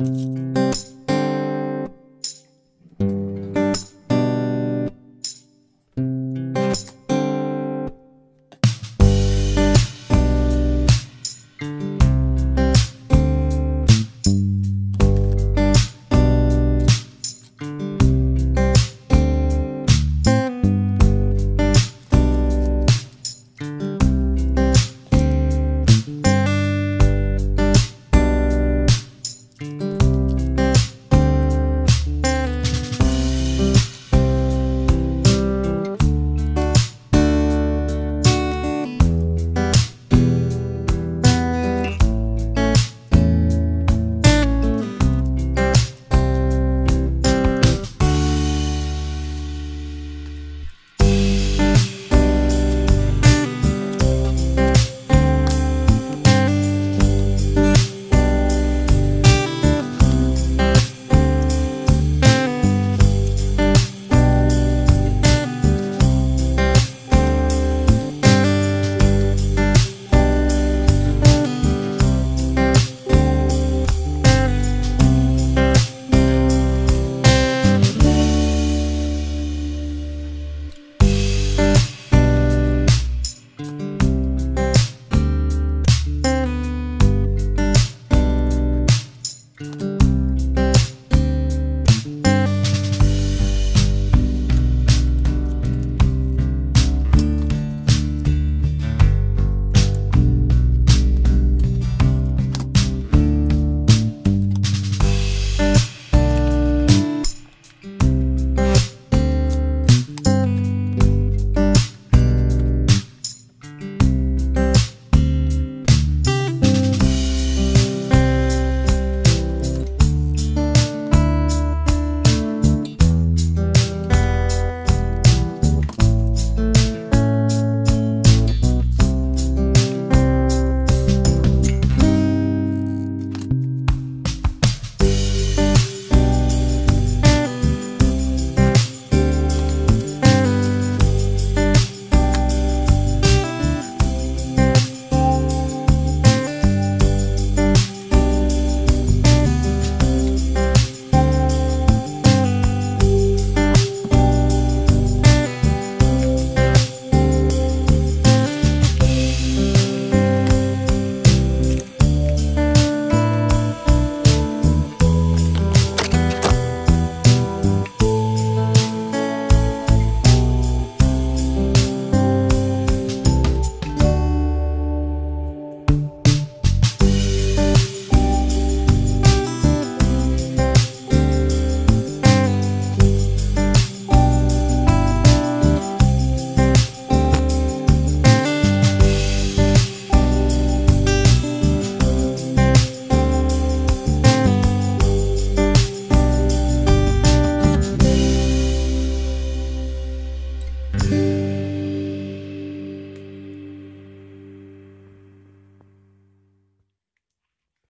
Música